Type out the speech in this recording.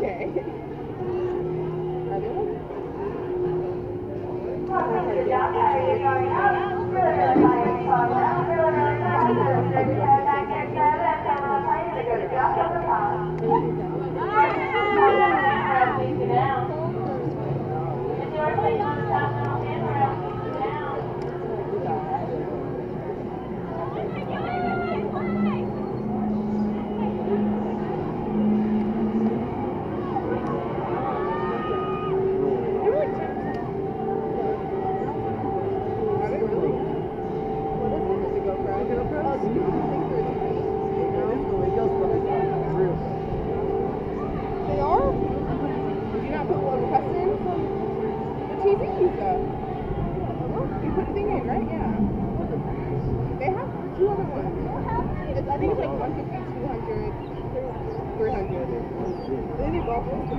They Welcome to